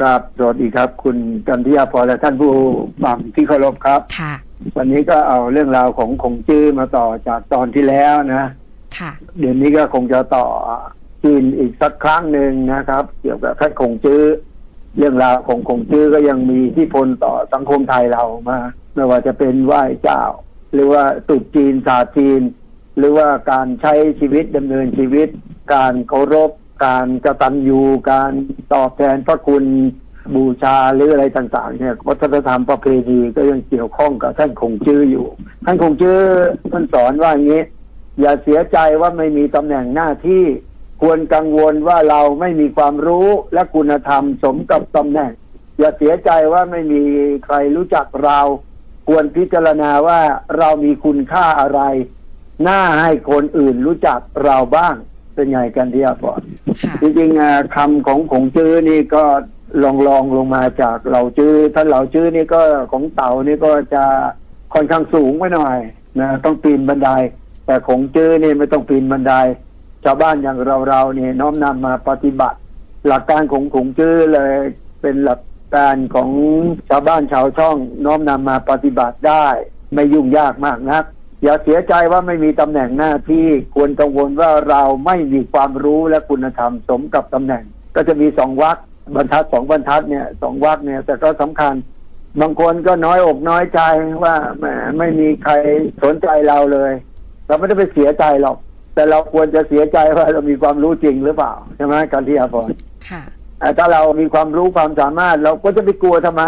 ครับสวัสดีครับ คุณกันทิยาพรและท่านผู้ฟังที่เคารพครับ ค่ะ วันนี้ก็เอาเรื่องราวของคงจื้อมาต่อจากตอนที่แล้วนะ ค่ะ เดี๋ยวนี้ก็คงจะต่อจีนอีกสักครั้งหนึ่งนะครับ เกี่ยวกับท่านคงจื้อเรื่องราวของคงจื้อก็ยังมีอิที่พลต่อสังคมไทยเรามาไม่ว่าจะเป็นไหว้เจ้า หรือว่าตรุษจีนศาสตร์จีน หรือว่าการใช้ชีวิตดำเนินชีวิต การเคารพ การกระตัญญูการตอบแทนพระคุณบูชาหรืออะไรต่าง ๆ เนี่ย วัฒนธรรมประเพณีก็ยังเกี่ยวข้องกับท่านคงจื้ออยู่ ท่านคงจื้อท่านสอนว่าอย่างนี้ อย่าเสียใจว่าไม่มีตำแหน่งหน้าที่ควรกังวลว่าเราไม่มีความรู้และคุณธรรมสมกับตำแหน่ง อย่าเสียใจว่าไม่มีใครรู้จักเรา ควรพิจารณาว่าเรามีคุณค่าอะไรน่าให้คนอื่นรู้จักเราบ้าง เป็นไงกันที่อาพรค่ะจริงๆอะคำของของจื้อนี่ก็ลองลองลงมาจากเหล่าจื้อท่านเหล่าจื้อนี่ก็ของเต่านี่ก็จะค่อนข้างสูงไปหน่อยนะต้องปีนบันได แต่ของจื้อนี่ไม่ต้องปีนบันได ชาวบ้านอย่างเราเราๆเนี่ยน้อมนำมาปฏิบัติ หลักการของของจื้อเลยเป็นหลักการของชาวบ้านชาวช่องน้อมนำมาปฏิบัติได้ ไม่ยุ่งยากมากนัก อย่าเสียใจว่าไม่มีตำแหน่งหน้าที่ควรกังวลว่าเราไม่มีความรู้และคุณธรรมสมกับตำแหน่ง ก็จะมีสองวรรคบรรทัดสองบรรทัดเนี่ยสองวรรคเนี่ย แต่ก็สำคัญ บางคนก็น้อยอกน้อยใจว่าแหมไม่มีใครสนใจเราเลย เราไม่ได้ไปเสียใจหรอก แต่เราควรจะเสียใจว่าเรามีความรู้จริงหรือเปล่าใช่ไหมการที่อาพรค่ะอ่าถ้าเรามีความรู้ความสามารถ เราก็จะไปกลัวทำไม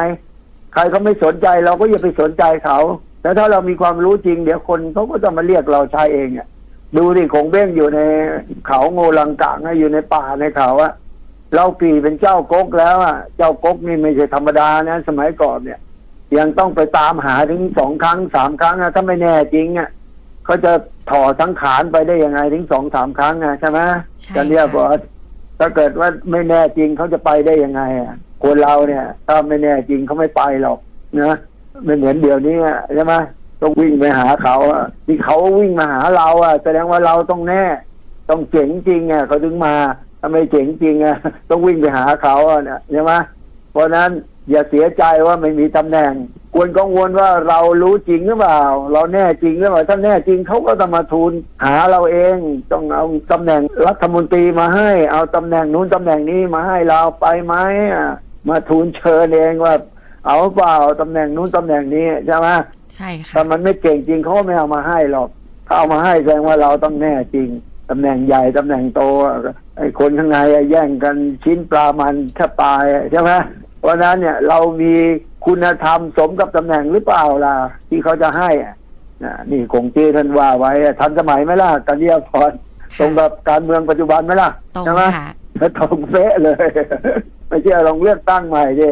ใครเขาไม่สนใจเราก็อย่าไปสนใจเขาแต่ถ้าเรามีความรู้จริง เดี๋ยวคนเขาก็จะมาเรียกเราใช้เองอะดูดิคงเบ้งอยู่ในเขาโงลังกังอะอยู่ในป่าในเขาอะเราปีเป็นเจ้ากกแล้วอะเจ้ากกนี่ไม่ใช่ธรรมดานะ สมัยก่อนเนี่ย ยังต้องไปตามหาถึงสองครั้งสามครั้งอะถ้าไม่แน่จริงอะเขาจะถอดสังขารไปได้ยังไงถึงสองสามครั้งอะใช่ไหมใช่กันเรียกค่ะว่าถ้าเกิดว่าไม่แน่จริงเขาจะไปได้ยังไงอะคนเราเนี่ย ถ้าไม่แน่จริงเขาไม่ไปหรอกนะ ไม่เหมือนเดี๋ยวนี้ใช่ไหมต้องวิ่งไปหาเขาอะที่เขาวิ่งมาหาเราอะแสดงว่าเราต้องแน่ ต้องเจ๋งจริงอะเขาถึงมาถ้าไมเจ๋งจริงอะต้องวิ่งไปหาเขาอะเนี่ยใช่ไหมเพราะนั้นอย่าเสียใจว่าไม่มีตำแหน่ง ควรกังวลว่าเรารู้จริงหรือเปล่า เราแน่จริงหรือเปล่าถ้าแน่จริงเขาก็จะมาทูลหาเราเอง ต้องเอาตำแหน่งรัฐมนตรีมาให้ เอาตำแหน่งนู้นตำแหน่งนี้มาให้เราไปไหมอะมาทูลเชิญเองว่า เอาเปล่าตำแหน่งนู้นตำแหน่งนี้ใช่ไหมใช่ค่ะถ้ามันไม่เก่งจริงเขาก็ไม่เอามาให้หรอกถ้าเอามาให้แสดงว่าเราต้องแน่จริงตำแหน่งใหญ่ตำแหน่งโตไอ้คนข้างในอะแย่งกันชิ้นปลามันแทบตายใช่ไหมเพราะฉะนั้นเนี่ยเรามีคุณธรรมสมกับตำแหน่งหรือเปล่าล่ะที่เขาจะให้อะนะนี่คงเจท่านว่าไว้อะทันสมัยไหมล่ะกันเรียพรตรงกับการเมืองปัจจุบันไหมล่ะตรงใช่ไหมค่ะตรงเป๊ะเลยไม่เชื่อลองเลือกตั้งใหม่ดิ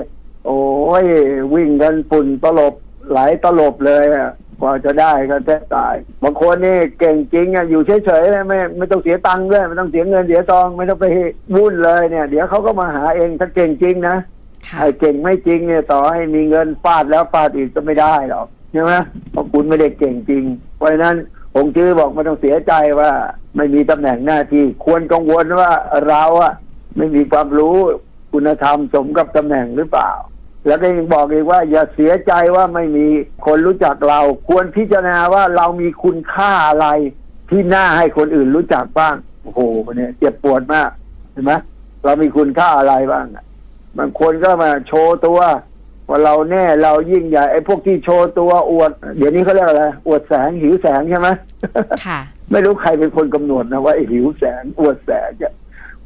โอ้ยวิ่งกันฝุ่นตลบหลายตลบเลยอะกว่าจะได้ก็แทบตายบางคนนี่เก่งจริงอะอยู่เฉยๆเลยไม่ไม่ต้องเสียตังค์ด้วยไม่ต้องเสียเงินเสียทองไม่ต้องไปวุ่นเลยเนี่ย เดี๋ยวเขาก็มาหาเองถ้าเก่งจริงนะค่ะไอ้เก่งไม่จริงเนี่ยต่อให้มีเงินฟาดแล้วฟาดอีกก็ไม่ได้หรอกใช่ไหมเพราะคุณไม่ได้เก่งจริง เพราะฉะนั้นองค์ชื่อบอกไม่ต้องเสียใจว่า ไม่มีตำแหน่งหน้าที่ควรกังวลว่าเราอะไม่มีความรู้คุณธรรมสมกับตำแหน่งหรือเปล่า แล้วก็ยังบอกอีกว่า อย่าเสียใจว่าไม่มีคนรู้จักเรา ควรพิจารณาว่าเรามีคุณค่าอะไรที่น่าให้คนอื่นรู้จักบ้างโอ้โหเนี่ยเจ็บปวดมากเห็นไหมเรามีคุณค่าอะไรบ้างอะบางคนก็มาโชว์ตัว ว่าเราแน่เรายิ่งใหญ่ไอ้พวกที่โชว์ตัวอวด เดี๋ยวนี้เขาเรียกอะไรอวดแสงหิวแสงใช่ไหมค่ะ ไม่รู้ใครเป็นคนกำหนดนะว่าไอ้หิวแสงอวดแสงเนี่ย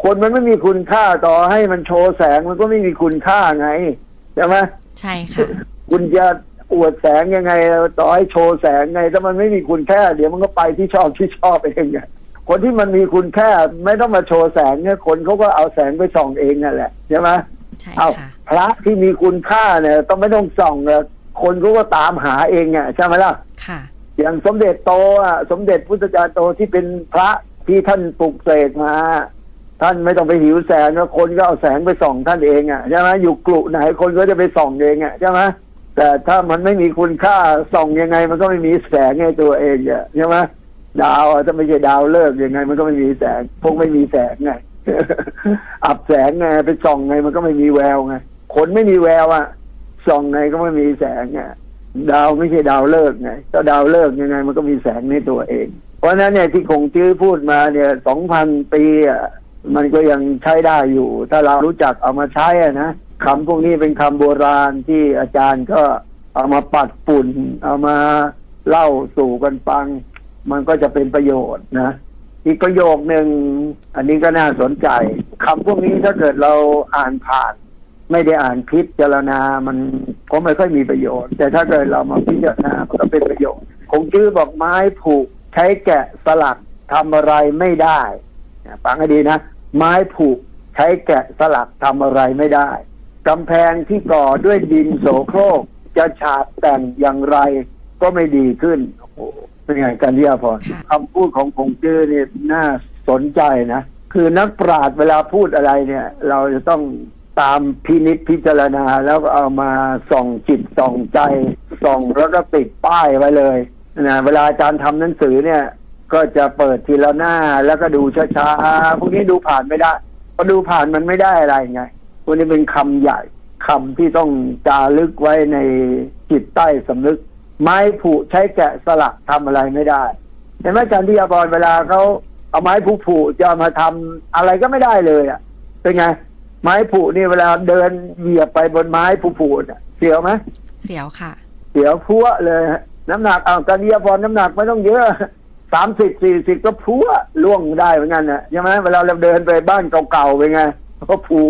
คนมันไม่มีคุณค่าต่อให้มันโชว์แสงมันก็ไม่มีคุณค่าไงใช่ไหมใช่ค่ะ คุณจะอวดแสงยังไงต่อให้โชว์แสงไงถ้ามันไม่มีคุณค่าเดี๋ยวมันก็ไปที่ชอบที่ชอบเองไงคนที่มันมีคุณค่าไม่ต้องมาโชว์แสงเนี่ยคนเขาก็เอาแสงไปส่องเองนั่นแหละใช่ไหมใช่เอาค่ะพระที่มีคุณค่าเนี่ย ต้องไม่ต้องส่องเลยคนเขาก็ตามหาเองอะใช่ไหมล่ะค่ะอย่างสมเด็จโตอะสมเด็จพุทธจารย์โตที่เป็นพระที่ท่านปลุกเสกมา ท่านไม่ต้องไปหิวแสงนะคนก็เอาแสงไปส่องท่านเองอะใช่ไหมอยู่กลุ่ไหนคนก็จะไปส่องเองอะใช่ไหมแต่ถ้ามันไม่มีคุณค่าส่องยังไง มันก็ไม่มีแสงให้ตัวเองอะใช่ไหมดาวอะถ้าไม่ใช่ดาวเลิกยังไง มันก็ไม่มีแสงพวกไม่มีแสงไงอับแสงไงไปส่องไง มันก็ไม่มีแววไงคนไม่มีแววอะส่องไงก็ไม่มีแสงไงดาวไม่ใช่ดาวเลิกไงถ้าดาวเลิกยังไง มันก็มีแสงในตัวเอง เพราะฉะนั้นเนี่ยที่คงจื้อพูดมาเนี่ยสองพันปีอะ มันก็ยังใช้ได้อยู่ ถ้าเรารู้จักเอามาใช้นะคำพวกนี้เป็นคำโบราณที่อาจารย์ก็เอามาปัดฝุ่น เอามาเล่าสู่กันฟัง มันก็จะเป็นประโยชน์นะอีกประโยคหนึ่งอันนี้ก็น่าสนใจคำพวกนี้ถ้าเกิดเราอ่านผ่าน ไม่ได้อ่านพิจารณา มันก็ไม่ค่อยมีประโยชน์ แต่ถ้าเกิดเรามาพิจารณามันก็เป็นประโยชน์คงชื่อบอกไม้ผูก ใช้แกะสลักทำอะไรไม่ได้ฟังให้ดีนะ ไม้ผูกใช้แกะสลักทำอะไรไม่ได้กำแพงที่ก่อด้วยดินโสโครก จะฉาบแต่งอย่างไรก็ไม่ดีขึ้นโอ้โหเป็นไงกันเรียพรค่ะคำพูดของคงจื้อเนี่ยน่าสนใจนะ คือนักปราชญ์เวลาพูดอะไรเนี่ย เราจะต้องตามพินิจพิจารณาแล้วก็เอามาส่องจิตส่องใจ ส่องแล้วก็ติดป้ายไว้เลยนะเวลาอาจารย์ทำหนังสือเนี่ย ก็จะเปิดทีละหน้าแล้วก็ดูช้าๆพวกนี้ดูผ่านไม่ได้พอดูผ่านมันไม่ได้อะไรไงพวกนี้เป็นคำใหญ่คำที่ต้องจารึกไว้ในจิตใต้สำนึก ไม้ผุใช้แกะสลักทำอะไรไม่ได้เห็นไหมอาจารย์ที่อาบอลเวลาเขาเอาไม้ผุผุจะเอามาทำอะไรก็ไม่ได้เลยอะเป็นไง ไม้ผุนี่เวลาเดินเหยียบไปบนไม้ผุผุเนี่ยเสียวไหมเสียวค่ะ เสียวพัวเลยฮะน้ำหนักเอาวการเดียพรน้ำหนักไม่ต้องเยอะ สามสิบสี่สิบก็พัวล่วงได้เหมือนกันนะใช่ไหมเวลาเราเดินไปบ้านเก่าๆไปนไงก็ผุ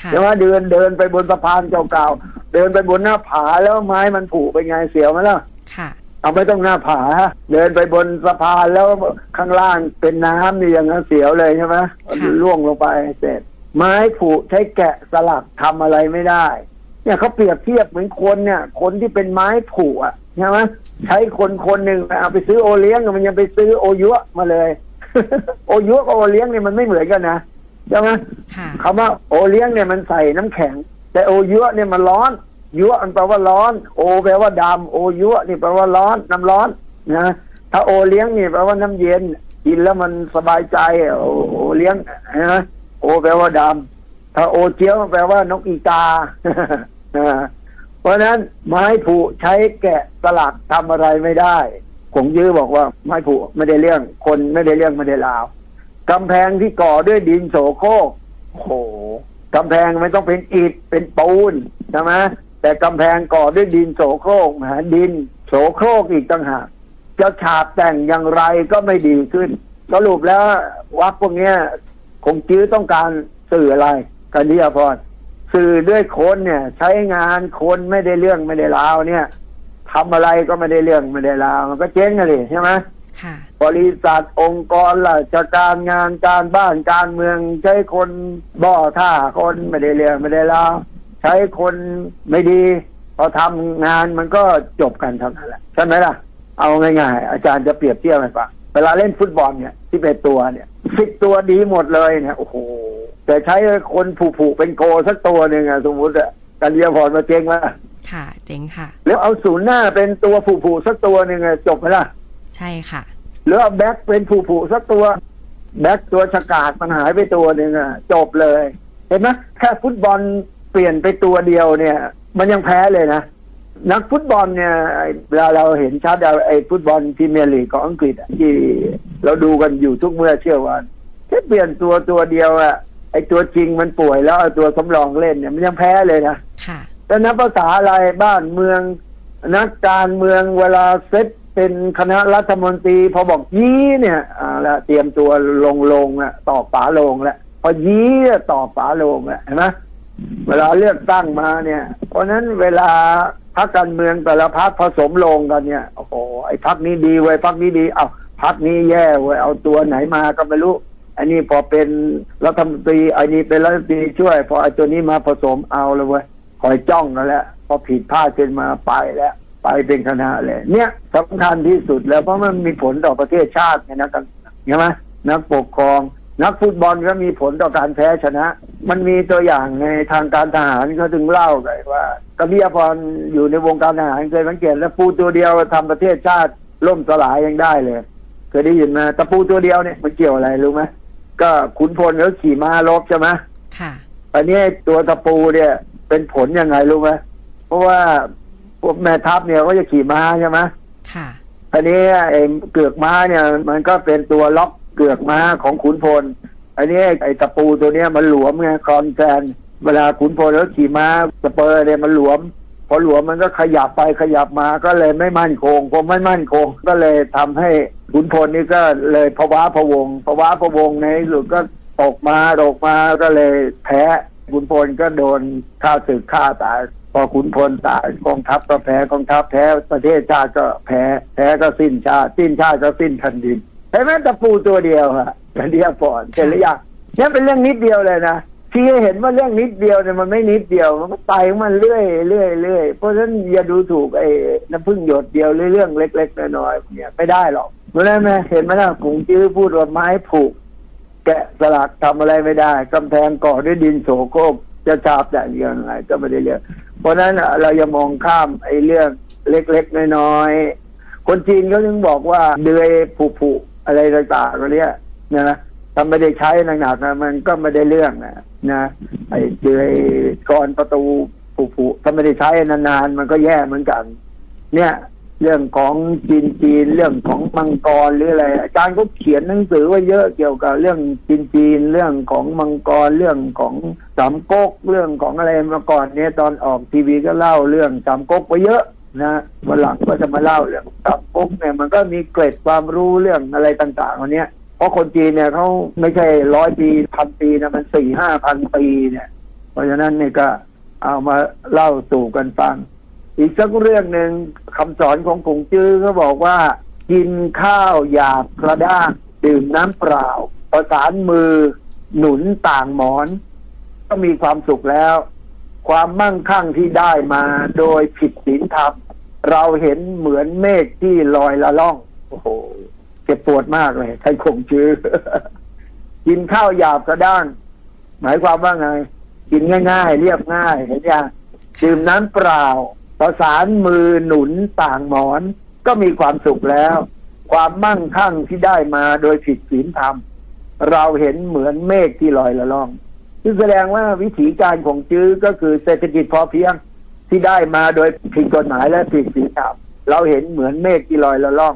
ค่ะใช่ไหมเดินเดินไปบนสะพานเก่าๆเดินไปบนหน้าผาแล้วไม้มันผุไปนไงเสียวไหมล่ะค่ะเอาไม่ต้องหน้าผา เดินไปบนสะพานแล้วข้างล่างเป็นน้ำนี่อย่างนั้นเสียวเลยใช่ไหมค่ะล่วงลงไปเสร็จ ไม้ผุใช้แกะสลักทำอะไรไม่ได้ เนี่ยเขาเปรียบเทียบเหมือนคนเนี่ย คนที่เป็นไม้ผุอะใช่ไหมใช้คนคนหนึ่งเอาไปซื้อโอเลี้ยงมันยังไปซื้อโอยุะมาเลย โอยุะกับโอเลี้ยงเนี่ยมันไม่เหมือนกันนะใช่ไหมค่ะคำว่าโอเลี้ยงเนี่ยมันใส่น้ำแข็ง แต่โอยั่วเนี่ยมันร้อนยั่วมันแปลว่าร้อน โอแปลว่าดำโอยั่วนี่แปลว่าร้อนน้ำร้อนนะถ้าโอเลี้ยงนี่แปลว่าน้ำเย็นกินแล้วมันสบายใจ โอโอเลี้ยงนะโอแปลว่าดำ ถ้าโอเจียวแปลว่านกอีกาเพราะนั้นไม้ผุใช้แกะสลักทำอะไรไม่ได้คงยื้อบอกว่าไม้ผุไม่ได้เรื่อง คนไม่ได้เรื่องไม่ได้ราวกำแพงที่ก่อด้วยดินโสโครกโหกำแพงไม่ต้องเป็นอิฐเป็นปูนใช่ไหมแต่กำแพงก่อด้วยดินโสโครกนะดิน โสโครกอีกต่างหากจะฉาบแต่งอย่างไรก็ไม่ดีขึ้นสรุปแล้ววักพวกนี้คงจื้อต้องการสื่ออะไร กันดีพรสื่อด้วยคนเนี่ย ใช้งานคนไม่ได้เรื่องไม่ได้ราวเนี่ยทำอะไรก็ไม่ได้เรื่องไม่ได้ราวมันก็เจ๊งกันเลยใช่ไหมค่ะบริษัทองค์กรราชการงานการบ้านการเมือง ใช้คนบ่อท่าคนไม่ได้เรื่องไม่ได้ราวใช้คนไม่ดี พอทำงานมันก็จบกันเท่านั้นแหละใช่ไหมล่ะ เอาง่ายๆอาจารย์จะเปรียบเทียบให้ฟังเวลาเล่นฟุตบอลเนี่ยที่เป็นตัวเนี่ยสิบตัวดีหมดเลยเนี่ยโอ้โห แต่ใช้คนผูกๆเป็นโกสักตัวหนึ่งอะสมมติอะการเรียพรมาเจ๊งว่าค่ะ เจ๋งค่ะ แล้วเอาศูนย์หน้าเป็นตัวผูกๆสักตัวหนึ่งอะจบไหมล่ะ ใช่ค่ะ หรือเอาแบ็คเป็นผู้ผู้สักตัว แบ็คตัวฉกาดมันหายไปตัวหนึ่งอะจบเลย เห็นไหมแค่ฟุตบอลเปลี่ยนไปตัวเดียวเนี่ย มันยังแพ้เลยนะนักฟุตบอลเนี่ยไอ้เวลาเราเห็นชัดเอาไอ้ฟุตบอลพรีเมียร์ลีกของอังกฤษอะที่เราดูกันอยู่ทุกเมื่อเชื่อวันแค่เปลี่ยนตัวตัวเดียวอะ ไอ้ตัวจริงมันป่วยแล้วเอาตัวสำรองเล่นเนี่ยมันยังแพ้เลยนะค่ะแล้วนับภาษาอะไรบ้านเมืองนักการเมืองเวลาเซตเป็นคณะรัฐมนตรี พอบอกยี่เนี่ยอ่าละเตรียมตัวลงลงละต่อฝาลงละพอยี่ต่อฝาลงละเห็นไหมเวลาเลือกตั้งมาเนี่ย เพราะฉะนั้นเวลาพรรคการเมืองแต่ละพรรคผสมลงกันเนี่ยโอ้โหไอ้พรรคนี้ดีเว้ยพรรคนี้ดี เอาพรรคนี้แย่เว้ยเอาตัวไหนมาก็ไม่รู้ อันนี้พอเป็นรัฐมนตรีอันนี้เป็นรัฐมนตรีช่วย พอไอ้ตัวนี้มาผสมเอาเลยเว้ยคอยจ้องกันแหล้วพอผิดพลาดขึ้นมาไปแล้วไปเป็นคณะเลย เนี่ยสำคัญที่สุดแล้วเพราะมันมีผลต่อประเทศชาติไงนะกันใช่ไหมนักปกครอง นักฟุตบอลก็มีผลต่อการแพ้ชนะ มันมีตัวอย่างในทางการทหารเขาถึงเล่าไงว่ากบียพรอยู่ในวงการทหารเคยสังเกตแล้วปูตัวเดียวทำประเทศชาติล่มสลายยังได้เลย เคยได้ยินไหมาตะปูตัวเดียวเนี่ยมันเกี่ยวอะไรรู้ไหม ก็ขุนพลเขาขี่ม้ารบใช่ไหมค่ะอันนี้ตัวตะปูเนี่ย เป็นผลยังไงรู้ไหมเพราะว่าพวกแม่ทัพเนี่ยเขาจะขี่ม้าใช่ไหมค่ะอันนี้ไอ้เกือกม้าเนี่ย มันก็เป็นตัวล็อกเกือกม้าของขุนพล อันนี้ไอ้ตะปูตัวเนี้ยมันหลวมไงคอนแกนเวลาขุนพลแล้วขี่ม้าสเปอร์เนี่ยมันหลวม พอหลวมมันก็ขยับไปขยับมาก็เลยไม่มั่นคงพอไม่มั่นคง ก็เลยทำให้ขุนพลนี่ก็เลยภาวะพะวงภาวะพะวงในที่สุดก็ตกมาตกมาก็เลยแพ้ขุนพลก็โดนฆ่าศึกฆ่าตายพอขุนพลตายกองทัพก็แพ้กองทัพแพ้ประเทศชาติก็แพ้แพ้ก็สิ้นชาติสิ้นชาติก็สิ้นแผ่นดินเห็นไหมตะปูตัวเดียวฮะตัวเดียวก่อนเสร็จหรือยังนี่เป็นเรื่องนิดเดียวเลยนะ ที่ให้เห็นว่าเรื่องนิดเดียวเนี่ยมันไม่นิดเดียว มันก็ไปของมันเรื่อยเรื่อยเรื่อยเพราะฉะนั้นอย่าดูถูกไอ้น้ำพึ่งหยดเดียวหรือเรื่องเล็ก ๆน้อยๆเนี่ยไม่ได้หรอกเมื่อไหมเห็นไหมล่ะผงจื้อพูดว่าไม้ผูก แกะสลักทำอะไรไม่ได้กำแพงก่อด้วยดินโสโครกจะฉาบอย่างยังไงก็ไม่ได้เรื่องเพราะนั้นเราอย่ามองข้ามไอ้เรื่องเล็กๆน้อยๆคนจีนเขาถึงบอกว่าเดือยผุๆอะไรต่างๆก็เนี้ยนะถ้าไม่ได้ใช้หนักๆนะมันก็ไม่ได้เรื่องนะ นะไอ้เดือกรอนประตูผุๆถ้าไม่ได้ใช้นานๆมันก็แย่เหมือนกัน เนี่ย เรื่องของจีนจีนเรื่องของมังกรหรืออะไร อาจารย์ก็เขียนหนังสือไว้เยอะเกี่ยวกับเรื่องจีนจีนเรื่องของมังกรเรื่องของสามก๊กเรื่องของอะไรมาก่อนเนี่ยตอนออกทีวีก็เล่าเรื่องสามก๊กไว้เยอะนะวันหลังก็จะมาเล่าเรื่องสามก๊กเนี่ยมันก็มีเกร็ดความรู้เรื่องอะไรต่างๆวันนี้ย เพราะคนจีนเนี่ยเขาไม่ใช่ร้อยปีพันปีนะมันสี่ห้าพันปีเนี่ย เพราะฉะนั้นเนี่ยก็เอามาเล่าสู่กันฟัง อีกสักเรื่องหนึ่งคำสอนของกงจื้อเขาบอกว่า กินข้าวหยาบกระด้างดื่มน้ำเปล่า ประสานมือหนุนต่างหมอน ก็มีความสุขแล้ว ความมั่งคั่งที่ได้มาโดยผิดศีลธรรมเราเห็นเหมือนเมฆที่ลอยละล่อง โอ้โห จ็บปวดมากเลยใช้คงจื้อ กินข้าวหยาบกระด้าง หมายความว่าไง กินง่าย ๆ เรียบง่ายเห็นยังดื่มน้ำเปล่า ประสานมือหนุนต่างหมอน ก็มีความสุขแล้ว ความมั่งคั่งที่ได้มาโดยผิดศีลธรรม เราเห็นเหมือนเมฆที่ลอยละล่องซึ่งแสดงว่าวิถีการของจื้อก็คือเศรษฐกิจพอเพียงที่ได้มาโดยผิดกฎหมายและผิดศีลธรรมเราเห็นเหมือนเมฆที่ลอยละล่อง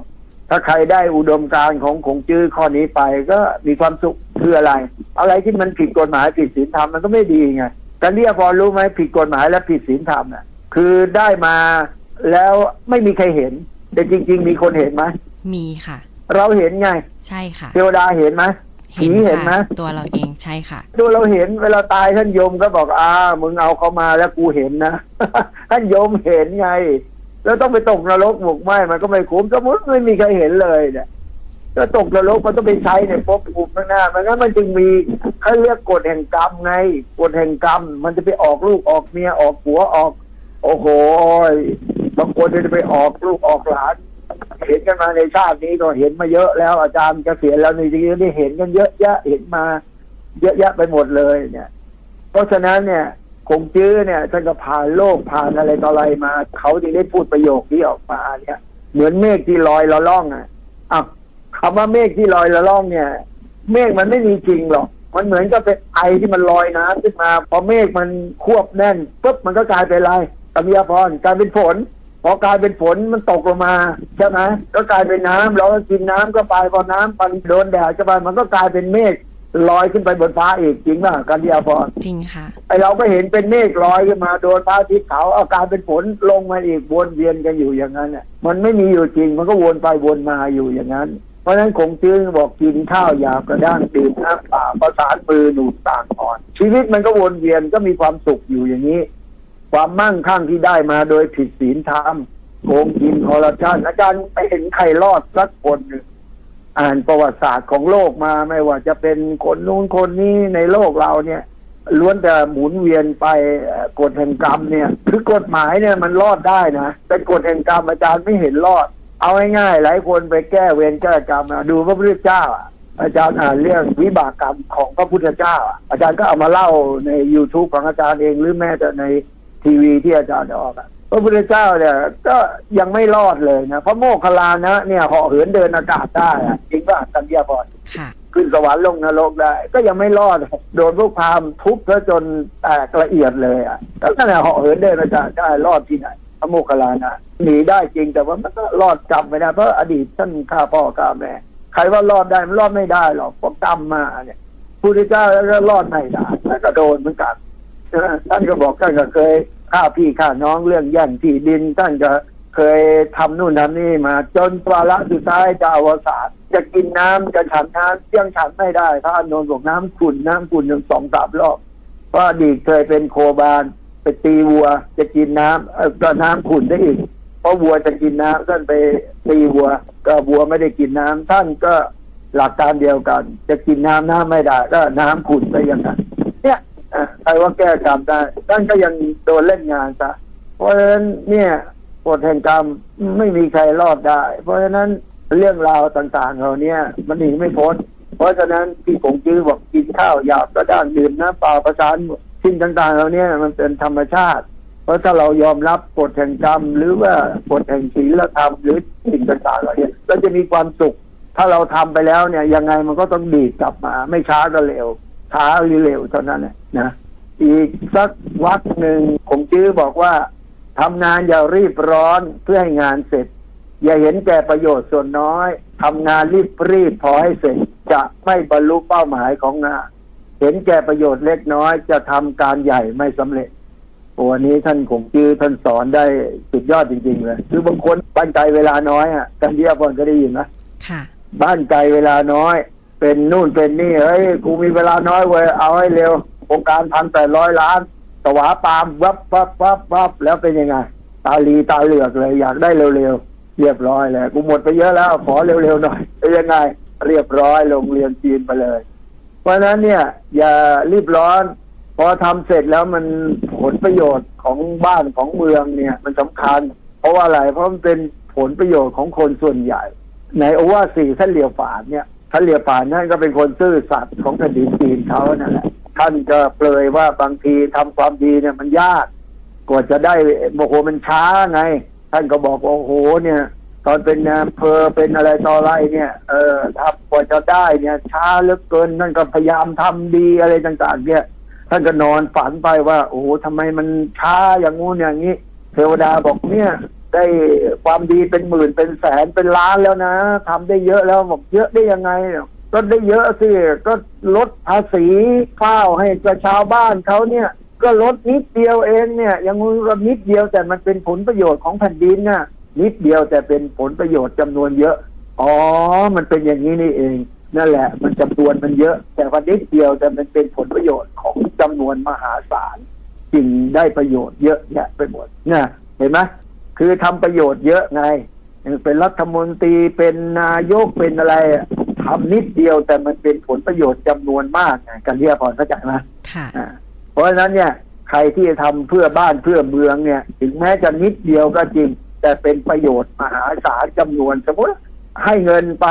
ถ้าใครได้อุดมการณ์ของของจื้อข้อนี้ไปก็มีความสุขคืออะไร อะไรที่มันผิดกฎหมายผิดศีลธรรมมันก็ไม่ดีไงกันเรียกพอรู้ไหมผิดกฎหมายและผิดศีลธรรมน่ะ คือได้มาแล้วไม่มีใครเห็น แต่จริง ๆ มีคนเห็นไหมมีค่ะ เราเห็นไง ใช่ค่ะเทวดาเห็นไหมเห็นผีเห็นไหมค่ะตัวเราเองใช่ค่ะดูเราเห็นเวลาตายท่านโยมก็บอกอ่ามึงเอาเขามาแล้วกูเห็นนะท่านโยมเห็นไง แล้วต้องไปตกนรกหมกไหมมันก็ไม่คุ้มสมมติไม่มีใครเห็นเลยเนี่ยก็ตกนรกมันต้องไปใช้ในภพภูมิข้างหน้ามันงั้นมันจึงมีเขาเรียกกฎแห่งกรรมไงกฎแห่งกรรม มันจะไปออกลูกออกเมียออกผัวออก โอ้โหบางคนจะไปออกลูกออกหลาน เห็นกันมาในชาตินี้ก็เห็นมาเยอะแล้วอาจารย์เกษียณแล้วนี่จริงๆได้เห็นกันเยอะแยะเห็นมา เยอะแยะไปหมดเลยเนี่ย เพราะฉะนั้นเนี่ย คงจื้อเนี่ยท่านก็ผ่านโลกผ่านอะไรต่ออะไรมา เขาจึงได้พูดประโยคนี้ออกมาเนี่ย เหมือนเมฆที่ลอยละล่องอะอะคำว่าเมฆที่ลอยละล่องเนี่ย เมฆมันไม่มีจริงหรอกมันเหมือนกับเป็นไอที่มันลอยน้ำขึ้นมา พอเมฆมันควบแน่นปุ๊บมันก็กลายเป็นอะไรกำยาพรกลายเป็นฝนพอกลายเป็นฝนมันตกลงมาใช่ไหมก็กลายเป็นน้ำเราก็กินน้ำก็ไปพอน้ำมันโดนแดดจะไปมันก็กลายเป็นเมฆ ลอยขึ้นไปบนฟ้าอีกจริงป่ะกันยาพรจริงค่ะไอเราก็เห็นเป็นเมฆลอยขึ้นมาโดนพระอาทิตย์เขาเอากลารเป็นฝนลงมาอีกวนเวียนกันอยู่อย่างนั้นน่ะมันไม่มีอยู่จริงมันก็วนไปวนมาอยู่อย่างนั้น เพราะฉะนั้นคงจื้อบอกกินข้าวหยาบกระด้างดื่มน้ำเปล่าประสานมือหนุนต่างอ่อน ชีวิตมันก็วนเวียนก็มีความสุขอยู่อย่างนี้ ความมั่งคั่งที่ได้มาโดยผิดศีลธรรมโกงกินคอร์รัปชันอาจารย์ไปเห็นใครรอดสักคนหนึ่ง อ่านประวัติศาสตร์ของโลกมาไม่ว่าจะเป็นคนนู้นคนนี้ในโลกเราเนี่ยล้วนแต่หมุนเวียนไปกฎแห่งกรรมเนี่ยคือกฎหมายเนี่ยมันรอดได้นะแต่กฎแห่งกรรมอาจารย์ไม่เห็นรอด เอาง่ายๆหลายคนไปแก้เวรแก้กรรมดูพระพุทธเจ้าอาจารย์อ่านเรื่องวิบากกรรมของพระพุทธเจ้า อาจารย์ก็เอามาเล่าใน youtube ของอาจารย์เองหรือแม้แต่ในทีวีที่อาจารย์ออกอะ ระพุทธเจ้าเนี่ย ก็ยังไม่รอดเลยนะพระโมคคัลลานะเนี่ยเหาะเหินเดินอากาศได้อะจริงป่ะกัญญาพรค่ะขึ้นสวรรค์ลงนรกได้ ก็ยังไม่รอดโดนพวกพราหมณ์ทุบซะจนแตกละเอียดเลยอะแล้วนั่นแหละเหาะเหินเดินอาจารย์ได้รอดที่ไหนพระโมคคัลลานะหนีได้จริงแต่ว่ามันก็รอดกรรมไม่ได้เพราะอดีตท่านฆ่าพ่อฆ่าแม่ใครว่ารอดได้มันรอดไม่ได้หรอกเพราะกรรมมาเนี่ยพุทธเจ้าก็รอดไม่ได้แล้วก็โดนเหมือนกันนะท่านก็บอกท่านก็เคย ฆ่าพี่ฆ่าน้องเรื่องแย่งที่ดินท่านก็เคยทำนู่นทำนี่มา จนวาระสุดท้ายจะอวสานจะกินน้ำจะฉันน้ำยังฉันไม่ได้พระอานนท์บอกน้ำขุ่นน้ำขุ่นหนึ่งสองสามรอบเพราะดีเคยเป็นโคบาลไปตีวัว จะกินน้ำเอ่อก็น้ำขุ่นได้อีกเพราะวัวจะกินน้ำท่านไปตีวัว ก็วัวไม่ได้กินน้ำท่านก็หลักการเดียวกัน จะกินน้ำน้ำไม่ได้ก็น้ำขุ่นไปอย่างนั้นเนี่ยอะ ใครว่าแก้กรรมได้ท่านก็ยังโดนเล่นงานซะเพราะฉะนั้นเนี่ยกฎแห่งกรรมไม่มีใครรอดได้ เพราะฉะนั้นเรื่องราวต่างๆเหล่านี้มันหนีไม่พ้นเพราะฉะนั้นที่ผมจื้อบอกกินข้าวหยาบกระด้างดื่มน้ำเปล่าประสานสิ่งต่างๆเหล่านี้มันเป็นธรรมชาติ เพราะถ้าเรายอมรับกฎแห่งกรรม หรือว่ากฎแห่งศีลธรรมหรือสิ่งต่างๆเหล่านี้เราจะมีความสุข ถ้าเราทำไปแล้วเนี่ยยังไงมันก็ต้องดีดกลับมา ไม่ช้าก็เร็ว ช้าหรือเร็วเท่านั้นแหละนะอีกสักวักหนึ่งผมจื้อบอกว่าทำงานอย่ารีบร้อนเพื่อให้งานเสร็จ อย่าเห็นแก่ประโยชน์ส่วนน้อยทำงานรีบรีบพอให้เสร็จ จะไม่บรรลุเป้าหมายของงาน เห็นแก่ประโยชน์เล็กน้อย จะทำการใหญ่ไม่สำเร็จโอ้วันนี้ท่านคงจื้อท่านสอนได้สุดยอดจริงๆเลยคือบางคนบ้านไกลเวลาน้อยอะกันเดียบอลก็ได้ยินนะค่ะ บ้านไกลเวลาน้อย เป็นนู่นเป็นนี่เฮ้ยกูมีเวลาน้อยเว้ยเอาให้เร็วโครงการพันแปดร้อยล้านสวาปามวับวับวับวับแล้วเป็นยังไง ตาลีตาเหลือกเลย อยากได้เร็วๆเรียบร้อยแล้วกูหมดไปเยอะแล้ว ขอเร็วๆหน่อยเป็นยังไง เรียบร้อยลงเรียนจีนไปเลย เพราะนั้นเนี่ย อย่ารีบร้อนพอทำเสร็จแล้วมันผลประโยชน์ของบ้านของเมืองเนี่ย มันสำคัญ เพราะว่าอะไรเพราะมันเป็นผลประโยชน์ของคนส่วนใหญ่ ในโอวาสีท่านเหลียวฝานเนี่ย ท่านเหลียวฝานนั่นก็เป็นคนซื่อสัตย์ของแผ่นดินจีนเขานั่นแหละท่านก็เปลยว่าบางทีทำความดีเนี่ยมันยากกว่าจะได้โอ้โหมันช้าไง ท่านก็บอกโอ้โหเนี่ย ตอนเป็นอำเภอเป็นอะไรต่ออะไรเนี่ย เออทำกว่าจะได้เนี่ย ช้าเหลือเกินท่านก็พยายามทำดีอะไรต่างๆ เนี่ย ท่านก็นอนฝันไปว่า โอ้โหทำไมมันช้าอย่างงู้นอย่างนี้ เทวดาบอกเนี่ย ได้ความดีเป็นหมื่นเป็นแสนเป็นล้านแล้วนะทำได้เยอะแล้วบอกเยอะได้ยังไงก็ได้เยอะสิก็ลดภาษีข้าวให้ประชาวบ้านเขาเนี่ยก็ลดนิดเดียวเองเนี่ยยังก็นิดเดียวแต่มันเป็นผลประโยชน์ของแผ่นดินน่ะนิดเดียวแต่เป็นผลประโยชน์จำนวนเยอะ อ๋อ มันเป็นอย่างนี้นี่เอง นั่นแหละ มันจำนวนมันเยอะ แต่ว่านิดเดียวแต่มันเป็นผลประโยชน์ของจำนวนมหาศาลจึงได้ประโยชน์เยอะแยะไปหมดเนี่ยเห็นไหม คือทำประโยชน์เยอะไง เป็นรัฐมนตรีเป็นนายกเป็นอะไรอะทำนิดเดียวแต่มันเป็นผลประโยชน์จำนวนมากไงกันเรียกพอเข้าใจไหมค่ะอ่าเพราะฉะนั้นเนี่ย ใครที่จะทำเพื่อบ้านเพื่อเมืองเนี่ย ถึงแม้จะนิดเดียวก็จริง แต่เป็นประโยชน์มหาศาลจำนวนสมมติให้เงินไป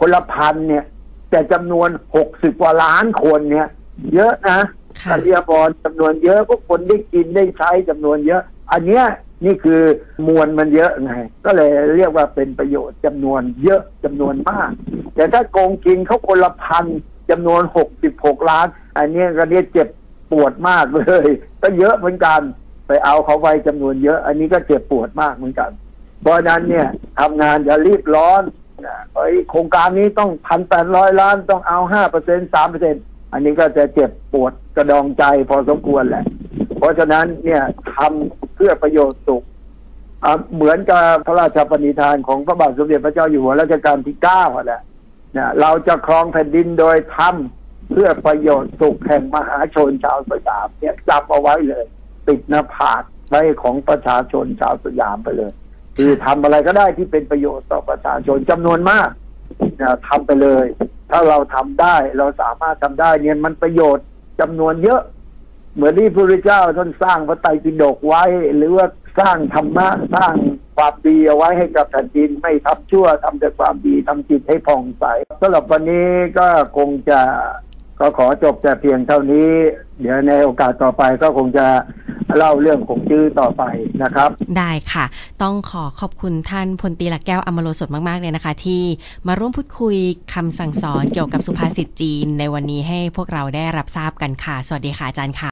คนละพันเนี่ย แต่จำนวนหกสิบกว่าล้านคนเนี่ย เยอะนะค่ะกัลยาบอลจำนวนเยอะพวกคนได้กินได้ใช้จำนวนเยอะ อันเนี้ย นี่คือมวลมันเยอะไงก็เลยเรียกว่าเป็นประโยชน์จำนวนเยอะจำนวนมาก แต่ถ้าโกงกินเขาคนละพันจำนวนหกสิบหกล้าน อันนี้ก็เรียกเจ็บปวดมากเลย ก็เยอะเหมือนกันไปเอาเขาไปจำนวนเยอะ อันนี้ก็เจ็บปวดมากเหมือนกัน เพราะนั้นเนี่ยทำงานอย่ารีบร้อนไอ้โครงการนี้ต้องพันแปดร้อยล้านต้องเอาห้าเปอร์เซ็นสามเปอร์เซ็นอันนี้ก็จะเจ็บปวดกระดองใจพอสมควรแหละ เพราะฉะนั้นเนี่ยทำเพื่อประโยชน์สุขเหมือนกับพระราชปณิธานของพระบาทสมเด็จพระเจ้าอยู่หัวรัชกาลที่เก้าแหละเนี่ยเราจะครองแผ่นดินโดยทำเพื่อประโยชน์สุขแห่งมหาชนชาวสยามเนี่ยจำเอาไว้เลย ติดหน้าผากไว้ของประชาชนชาวสยามไปเลย คือทำอะไรก็ได้ที่เป็นประโยชน์ต่อประชาชนจำนวนมากนะทำไปเลย ถ้าเราทำได้เราสามารถทำได้เนี่ยมันประโยชน์จำนวนเยอะ เหมือนที่พระพุทธเจ้าท่านสร้างพระไตรปิฎกไว้ หรือว่าสร้างธรรมะสร้างความดีเอาไว้ให้กับแผ่นดินไม่ทำชั่วทำแต่ความดีทำจิตให้ผ่องใสสำหรับวันนี้ก็คงจะก็ขอจบแต่เพียงเท่านี้ เดี๋ยวในโอกาสต่อไปก็คงจะเล่าเรื่องคงจื้อต่อไปนะครับ ได้ค่ะ ต้องขอขอบคุณท่านพลตีหลักแก้วอมโลสดมาก ๆ เลยนะคะ ที่มาร่วมพูดคุยคำสั่งสอนเกี่ยวกับสุภาษิตจีนในวันนี้ให้พวกเราได้รับทราบกันค่ะ สวัสดีค่ะอาจารย์ค่ะ